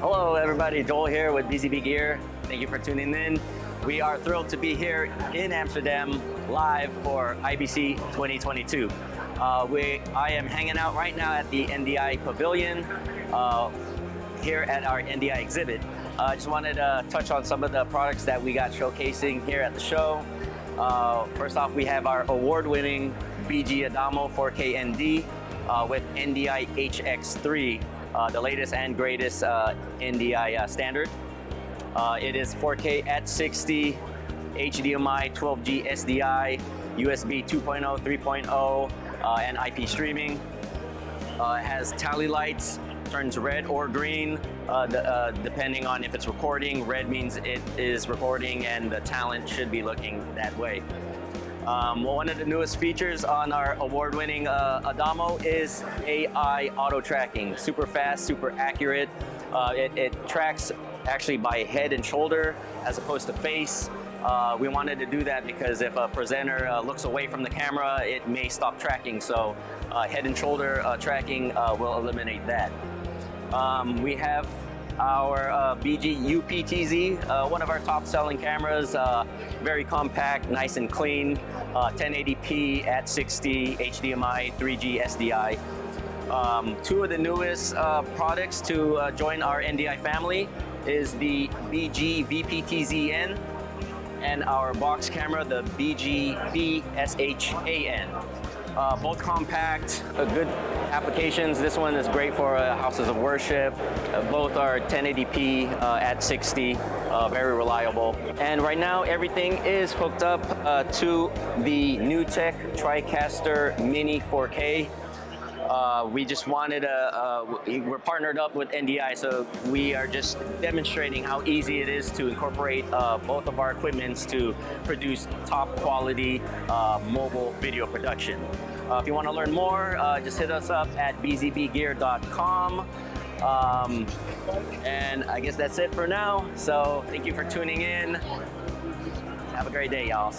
Hello, everybody. Joel here with BZB Gear. Thank you for tuning in. We are thrilled to be here in Amsterdam live for IBC 2022. Uh, we, I am hanging out right now at the NDI Pavilion uh, here at our NDI exhibit. Uh, I just wanted to touch on some of the products that we got showcasing here at the show. Uh, first off, we have our award-winning BG Adamo 4K ND uh, with NDI HX3, uh, the latest and greatest uh, NDI uh, standard. Uh, it is 4K at 60, HDMI, 12G SDI, USB 2.0, 3.0, uh, and IP streaming. Uh, it has tally lights, turns red or green, uh, the, uh, depending on if it's recording. Red means it is recording and the talent should be looking that way. Um, one of the newest features on our award-winning uh, Adamo is AI auto tracking. Super fast, super accurate. Uh, it, it tracks actually by head and shoulder as opposed to face. Uh, we wanted to do that because if a presenter uh, looks away from the camera, it may stop tracking. So uh, head and shoulder uh, tracking will eliminate that. Um, we have our uh, BG UPTZ, uh, one of our top selling cameras, uh, very compact, nice and clean, uh, 1080p at 60, HDMI, 3G SDI. Um, two of the newest uh, products to uh, join our NDI family is the BG VPTZN and our box camera, the BG BSHAN. Uh, both compact, uh, good applications. This one is great for uh, houses of worship. Uh, both are 1080p uh, at 60, uh, very reliable. And right now, everything is hooked up to the NewTek TriCaster Mini 4K. Uh, we just wanted a, we're partnered up with NDI, so we are just demonstrating how easy it is to incorporate uh, both of our equipments to produce top quality mobile video production. Uh, if you want to learn more, uh, just hit us up at bzbgear.com. Um, and I guess that's it for now. So thank you for tuning in. Have a great day, y'all.